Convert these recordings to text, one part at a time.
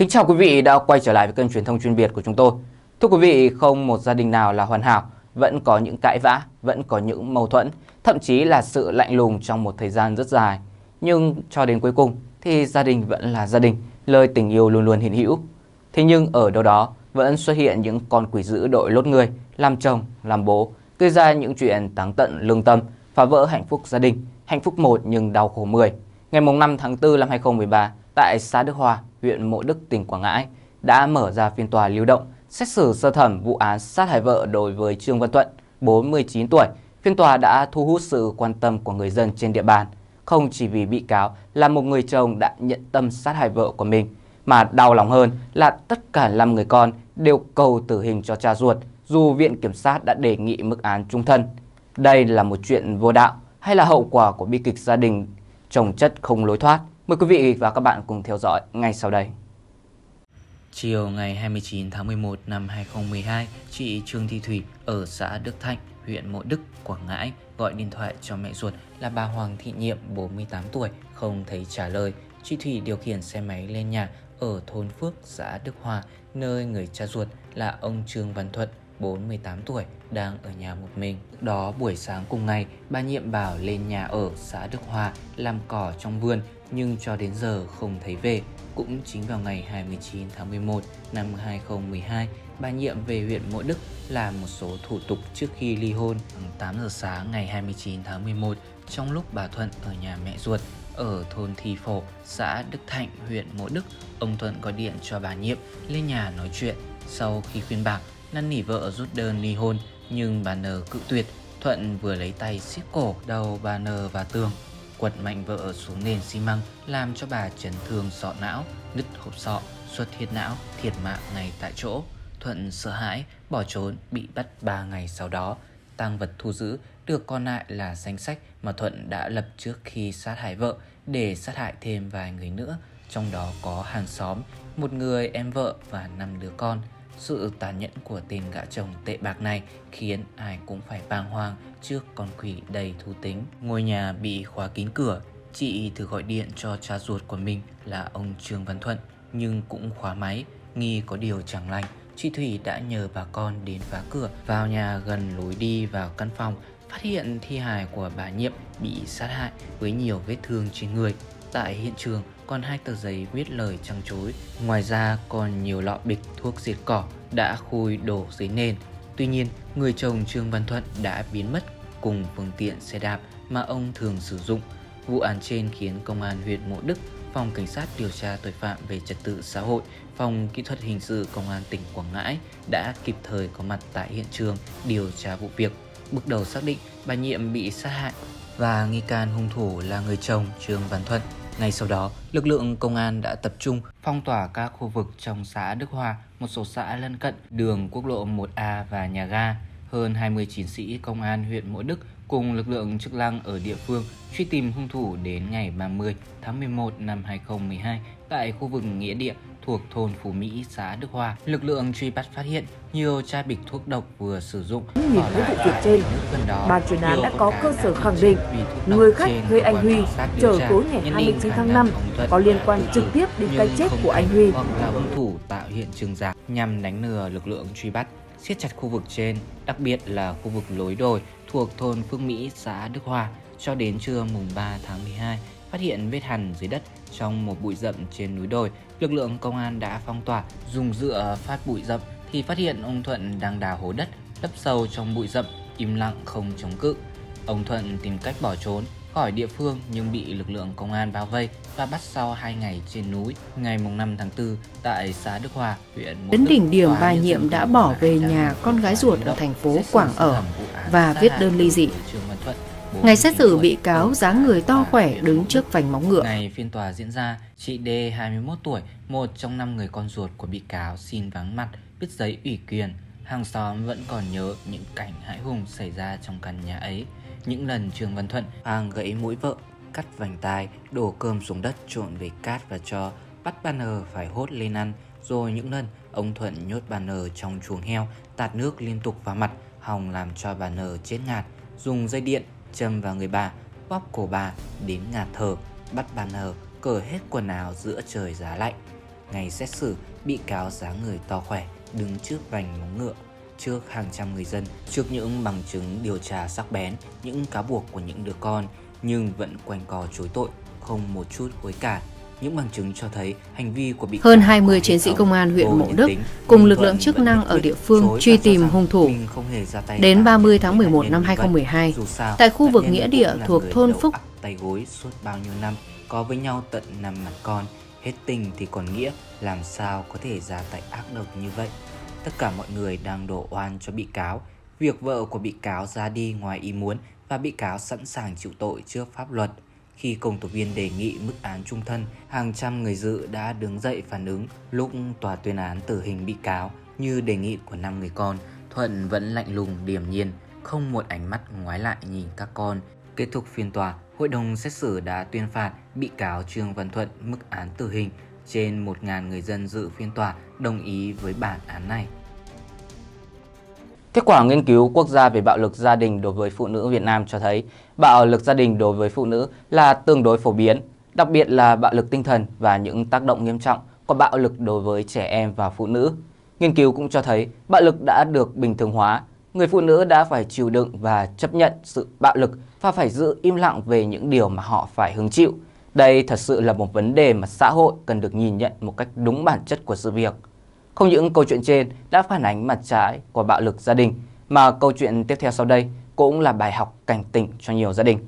Kính chào quý vị đã quay trở lại với kênh truyền thông chuyên biệt của chúng tôi. Thưa quý vị, không một gia đình nào là hoàn hảo, vẫn có những cãi vã, vẫn có những mâu thuẫn, thậm chí là sự lạnh lùng trong một thời gian rất dài. Nhưng cho đến cuối cùng thì gia đình vẫn là gia đình, lời tình yêu luôn luôn hiện hữu. Thế nhưng ở đâu đó vẫn xuất hiện những con quỷ dữ đội lốt người, làm chồng, làm bố, gây ra những chuyện táng tận lương tâm, phá vỡ hạnh phúc gia đình, hạnh phúc một nhưng đau khổ mười. Ngày 5 tháng 4 năm 2013, tại xã Đức Hòa, huyện Mộ Đức, tỉnh Quảng Ngãi đã mở ra phiên tòa lưu động xét xử sơ thẩm vụ án sát hại vợ đối với Trương Văn Thuận, 49 tuổi. Phiên tòa đã thu hút sự quan tâm của người dân trên địa bàn, không chỉ vì bị cáo là một người chồng đã nhận tâm sát hại vợ của mình, mà đau lòng hơn là tất cả 5 người con đều cầu tử hình cho cha ruột, dù Viện Kiểm sát đã đề nghị mức án trung thân. Đây là một chuyện vô đạo hay là hậu quả của bi kịch gia đình chồng chất không lối thoát? Mời quý vị và các bạn cùng theo dõi ngay sau đây. Chiều ngày 29 tháng 11 năm 2012, chị Trương Thị Thủy ở xã Đức Thạnh, huyện Mộ Đức, Quảng Ngãi gọi điện thoại cho mẹ ruột là bà Hoàng Thị Nhiệm 48 tuổi không thấy trả lời. Chị Thủy điều khiển xe máy lên nhà ở thôn Phước, xã Đức Hòa, nơi người cha ruột là ông Trương Văn Thuận 48 tuổi đang ở nhà một mình. Đó buổi sáng cùng ngày, bà Nhiệm bảo lên nhà ở xã Đức Hòa làm cỏ trong vườn nhưng cho đến giờ không thấy về. Cũng chính vào ngày 29 tháng 11 năm 2012, bà Nhiệm về huyện Mộ Đức làm một số thủ tục trước khi ly hôn. 8 giờ sáng ngày 29 tháng 11, trong lúc bà Thuận ở nhà mẹ ruột ở thôn Thi Phổ, xã Đức Thạnh, huyện Mộ Đức, ông Thuận gọi điện cho bà Nhiệm lên nhà nói chuyện. Sau khi khuyên bảo, năn nỉ vợ rút đơn ly hôn nhưng bà N cự tuyệt. Thuận vừa lấy tay siết cổ đầu bà N và tường quật mạnh vợ xuống nền xi măng làm cho bà chấn thương sọ não, nứt hộp sọ, xuất huyết não, thiệt mạng ngay tại chỗ. Thuận sợ hãi, bỏ trốn, bị bắt 3 ngày sau đó. Tăng vật thu giữ được còn lại là danh sách mà Thuận đã lập trước khi sát hại vợ để sát hại thêm vài người nữa, trong đó có hàng xóm, một người em vợ và năm đứa con. Sự tàn nhẫn của tên gã chồng tệ bạc này khiến ai cũng phải bàng hoàng trước con quỷ đầy thú tính. Ngôi nhà bị khóa kín cửa, chị thử gọi điện cho cha ruột của mình là ông Trương Văn Thuận nhưng cũng khóa máy, nghi có điều chẳng lành. Chị Thủy đã nhờ bà con đến phá cửa vào nhà gần lối đi vào căn phòng phát hiện thi hài của bà Nhiệm bị sát hại với nhiều vết thương trên người. Tại hiện trường còn hai tờ giấy viết lời trăng chối. Ngoài ra còn nhiều lọ bịch thuốc diệt cỏ đã khui đổ dưới nền. Tuy nhiên, người chồng Trương Văn Thuận đã biến mất cùng phương tiện xe đạp mà ông thường sử dụng. Vụ án trên khiến Công an huyện Mộ Đức, Phòng Cảnh sát điều tra tội phạm về trật tự xã hội, Phòng Kỹ thuật Hình sự Công an tỉnh Quảng Ngãi đã kịp thời có mặt tại hiện trường điều tra vụ việc. Bước đầu xác định bà Nhiệm bị sát hại và nghi can hung thủ là người chồng Trương Văn Thuận. Ngay sau đó, lực lượng công an đã tập trung phong tỏa các khu vực trong xã Đức Hòa, một số xã lân cận, đường quốc lộ 1A và nhà ga. Hơn 20 chiến sĩ công an huyện Mộ Đức cùng lực lượng chức năng ở địa phương truy tìm hung thủ đến ngày 30 tháng 11 năm 2012 tại khu vực nghĩa địa thuộc thôn Phú Mỹ, xã Đức Hòa. Lực lượng truy bắt phát hiện nhiều chai bịch thuốc độc vừa sử dụng. Nhìn thấy vụ việc trên, ban chuyên án đã có cơ sở khẳng định người khách thuê anh Huy chở tối ngày 29 tháng 5 có liên quan trực tiếp đến cái chết của anh Huy. Hoặc là hung thủ tạo hiện trường giả nhằm đánh lừa lực lượng truy bắt siết chặt khu vực trên, đặc biệt là khu vực lối đồi thuộc thôn Phương Mỹ, xã Đức Hòa. Cho đến trưa mùng 3 tháng 12, phát hiện vết hằn dưới đất trong một bụi rậm trên núi đồi. Lực lượng công an đã phong tỏa, dùng dựa phát bụi rậm thì phát hiện ông Thuận đang đào hố đất, lấp sâu trong bụi rậm, im lặng không chống cự. Ông Thuận tìm cách bỏ trốn khỏi địa phương nhưng bị lực lượng công an bao vây và bắt sau 2 ngày trên núi. Ngày 5 tháng 4 tại xã Đức Hòa, huyện Mộ Đến đỉnh điểm bà Nhiệm đã bỏ về nhà con gái ruột ở thành phố Quảng ở và viết đơn ly dị. Ngày xét xử bị cáo dáng người to khỏe đứng trước vành móng ngựa. Ngày phiên tòa diễn ra, chị D 21 tuổi, một trong năm người con ruột của bị cáo xin vắng mặt, viết giấy ủy quyền. Hàng xóm vẫn còn nhớ những cảnh hãi hùng xảy ra trong căn nhà ấy. Những lần Trương Văn Thuận hàng gãy mũi vợ, cắt vành tai, đổ cơm xuống đất trộn với cát và cho, bắt N phải hốt lên ăn. Rồi những lần ông Thuận nhốt bà N trong chuồng heo, tạt nước liên tục vào mặt, hòng làm cho bà N chết ngạt, dùng dây điện châm vào người bà, bóp cổ bà đến ngạt thở, bắt bà nở, cởi hết quần áo giữa trời giá lạnh. ngày xét xử, bị cáo dáng người to khỏe đứng trước vành móng ngựa trước hàng trăm người dân, trước những bằng chứng điều tra sắc bén, những cáo buộc của những đứa con nhưng vẫn quanh co chối tội, không một chút hối cải. Những bằng chứng cho thấy hành vi của bị hơn 20 chiến sĩ công an huyện Mộ Đức cùng lực lượng chức năng ở địa phương truy tìm hung thủ. Đến 30 tháng 11 năm 2012, tại khu vực nghĩa địa thuộc thôn Phúc, tay gối suốt bao nhiêu năm, có với nhau tận năm mặt con, hết tình thì còn nghĩa, làm sao có thể ra tay ác độc như vậy? Tất cả mọi người đang đổ oan cho bị cáo. Việc vợ của bị cáo ra đi ngoài ý muốn và bị cáo sẵn sàng chịu tội trước pháp luật. Khi công tố viên đề nghị mức án trung thân, hàng trăm người dự đã đứng dậy phản ứng lúc tòa tuyên án tử hình bị cáo như đề nghị của năm người con. Thuận vẫn lạnh lùng điềm nhiên, không một ánh mắt ngoái lại nhìn các con. Kết thúc phiên tòa, hội đồng xét xử đã tuyên phạt bị cáo Trương Văn Thuận mức án tử hình trên 1.000 người dân dự phiên tòa đồng ý với bản án này. Kết quả nghiên cứu quốc gia về bạo lực gia đình đối với phụ nữ Việt Nam cho thấy bạo lực gia đình đối với phụ nữ là tương đối phổ biến, đặc biệt là bạo lực tinh thần và những tác động nghiêm trọng của bạo lực đối với trẻ em và phụ nữ. Nghiên cứu cũng cho thấy bạo lực đã được bình thường hóa, người phụ nữ đã phải chịu đựng và chấp nhận sự bạo lực và phải giữ im lặng về những điều mà họ phải hứng chịu. Đây thật sự là một vấn đề mà xã hội cần được nhìn nhận một cách đúng bản chất của sự việc. Không những câu chuyện trên đã phản ánh mặt trái của bạo lực gia đình, mà câu chuyện tiếp theo sau đây cũng là bài học cảnh tỉnh cho nhiều gia đình.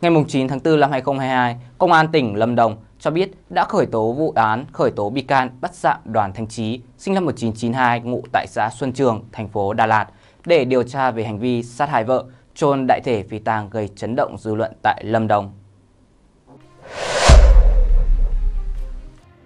Ngày 9 tháng 4 năm 2022, Công an tỉnh Lâm Đồng cho biết đã khởi tố vụ án khởi tố bị can bắt tạm Đoàn Thanh Trí, sinh năm 1992, ngụ tại xã Xuân Trường, thành phố Đà Lạt, để điều tra về hành vi sát hại vợ, chôn đại thể phi tang gây chấn động dư luận tại Lâm Đồng.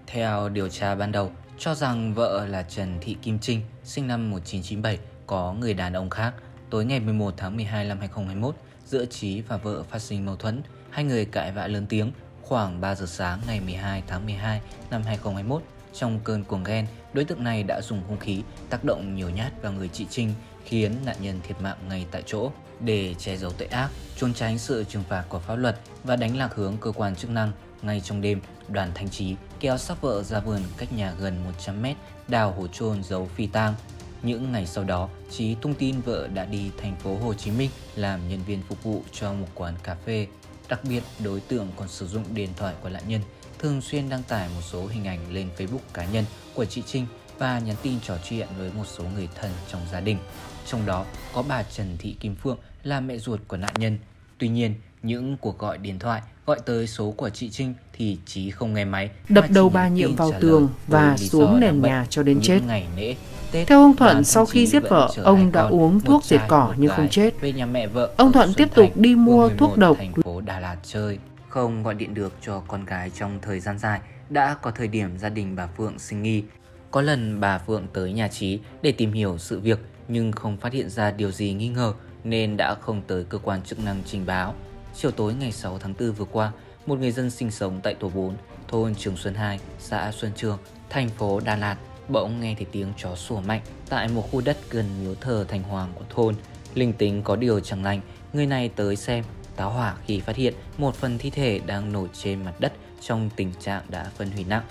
Theo điều tra ban đầu, cho rằng vợ là Trần Thị Kim Trinh, sinh năm 1997, có người đàn ông khác. Tối ngày 11 tháng 12 năm 2021, giữa Trí và vợ phát sinh mâu thuẫn, hai người cãi vã lớn tiếng. Khoảng 3 giờ sáng ngày 12 tháng 12 năm 2021, trong cơn cuồng ghen, đối tượng này đã dùng hung khí tác động nhiều nhát vào người chị Trinh, khiến nạn nhân thiệt mạng ngay tại chỗ. Để che giấu tội ác, trốn tránh sự trừng phạt của pháp luật và đánh lạc hướng cơ quan chức năng, ngay trong đêm, đoàn thanh trí kéo xác vợ ra vườn cách nhà gần 100 mét, đào hố chôn giấu phi tang. Những ngày sau đó, Trí tung tin vợ đã đi thành phố Hồ Chí Minh làm nhân viên phục vụ cho một quán cà phê. Đặc biệt, đối tượng còn sử dụng điện thoại của nạn nhân, thường xuyên đăng tải một số hình ảnh lên Facebook cá nhân của chị Trinh và nhắn tin trò chuyện với một số người thân trong gia đình. Trong đó có bà Trần Thị Kim Phượng là mẹ ruột của nạn nhân. Tuy nhiên, những cuộc gọi điện thoại gọi tới số của chị Trinh thì Chí không nghe máy. Đập đầu bà Nhiệm vào tường và xuống nền nhà cho đến chết. Ngày lễ, Tết, Theo ông Thuận, sau khi giết vợ, ông đã uống thuốc diệt cỏ nhưng không chết. Về nhà mẹ vợ ông Thuận tiếp tục đi mua thuốc độc. Thành phố Đà Lạt chơi, không gọi điện được cho con gái trong thời gian dài. Đã có thời điểm gia đình bà Phượng sinh nghi. Có lần bà Phượng tới nhà Chí để tìm hiểu sự việc nhưng không phát hiện ra điều gì nghi ngờ nên đã không tới cơ quan chức năng trình báo. Chiều tối ngày 6 tháng 4 vừa qua, một người dân sinh sống tại tổ 4, thôn Trường Xuân 2, xã Xuân Trường, thành phố Đà Lạt bỗng nghe thấy tiếng chó sủa mạnh tại một khu đất gần miếu thờ thành hoàng của thôn. Linh tính có điều chẳng lành, người này tới xem, táo hỏa khi phát hiện một phần thi thể đang nổi trên mặt đất trong tình trạng đã phân hủy nặng.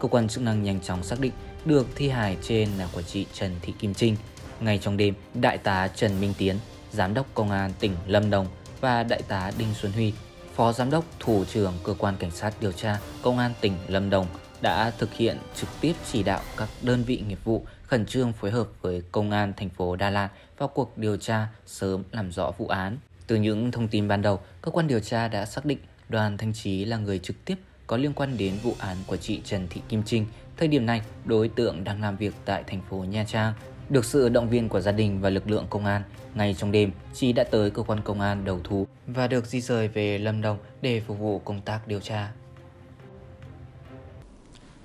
Cơ quan chức năng nhanh chóng xác định được thi hài trên là của chị Trần Thị Kim Trinh. Ngay trong đêm, Đại tá Trần Minh Tiến, Giám đốc Công an tỉnh Lâm Đồng và Đại tá Đinh Xuân Huy, Phó Giám đốc Thủ trưởng Cơ quan Cảnh sát điều tra Công an tỉnh Lâm Đồng đã thực hiện trực tiếp chỉ đạo các đơn vị nghiệp vụ khẩn trương phối hợp với Công an thành phố Đà Lạt vào cuộc điều tra sớm làm rõ vụ án. Từ những thông tin ban đầu, cơ quan điều tra đã xác định Đoàn Thanh Trí là người trực tiếp có liên quan đến vụ án của chị Trần Thị Kim Trinh. Thời điểm này, đối tượng đang làm việc tại thành phố Nha Trang được sự động viên của gia đình và lực lượng công an, ngay trong đêm, Chi đã tới cơ quan công an đầu thú và được di rời về Lâm Đồng để phục vụ công tác điều tra.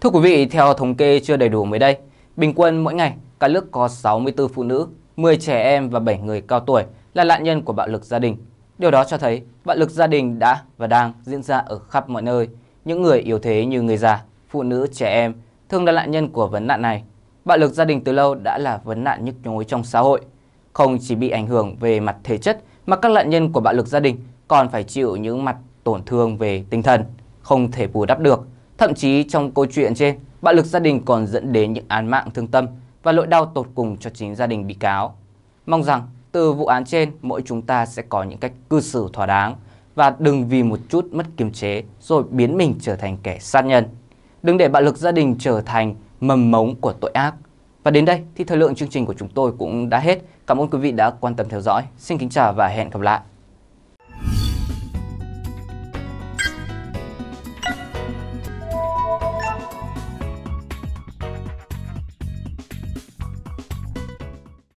Thưa quý vị, theo thống kê chưa đầy đủ mới đây, bình quân mỗi ngày cả nước có 64 phụ nữ, 10 trẻ em và 7 người cao tuổi là nạn nhân của bạo lực gia đình. Điều đó cho thấy bạo lực gia đình đã và đang diễn ra ở khắp mọi nơi. Những người yếu thế như người già, phụ nữ, trẻ em thường là nạn nhân của vấn nạn này bạo lực gia đình từ lâu đã là vấn nạn nhức nhối trong xã hội. Không chỉ bị ảnh hưởng về mặt thể chất mà các nạn nhân của bạo lực gia đình còn phải chịu những mặt tổn thương về tinh thần, không thể bù đắp được. Thậm chí trong câu chuyện trên, bạo lực gia đình còn dẫn đến những án mạng thương tâm và nỗi đau tột cùng cho chính gia đình bị cáo. Mong rằng từ vụ án trên, mỗi chúng ta sẽ có những cách cư xử thỏa đáng và đừng vì một chút mất kiềm chế rồi biến mình trở thành kẻ sát nhân. Đừng để bạo lực gia đình trở thành mầm mống của tội ác. Và đến đây thì thời lượng chương trình của chúng tôi cũng đã hết. Cảm ơn quý vị đã quan tâm theo dõi. Xin kính chào và hẹn gặp lại.